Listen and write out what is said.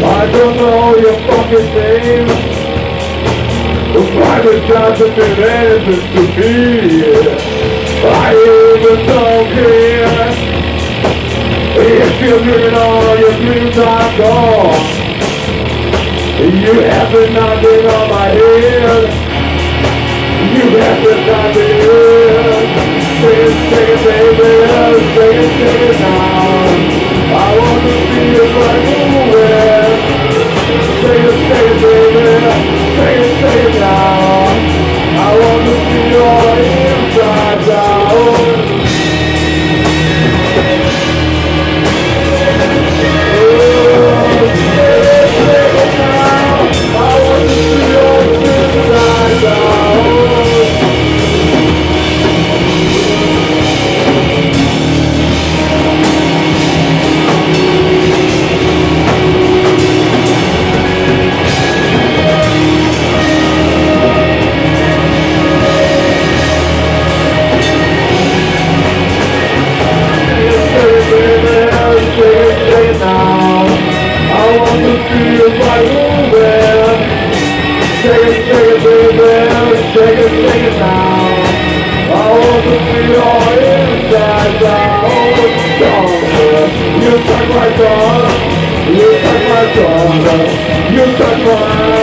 I don't know your fucking name. Jobs have been answers to me. I even don't care. If you're all your dreams are gone. You have been knocking on my head. You have been knocking it. Say it, say it, baby. Say it, say it Shake it, shake it baby. Shake it, shake it now. I want to see your insides out. Daughter, you touch my daughter. You touch my daughter. You touch my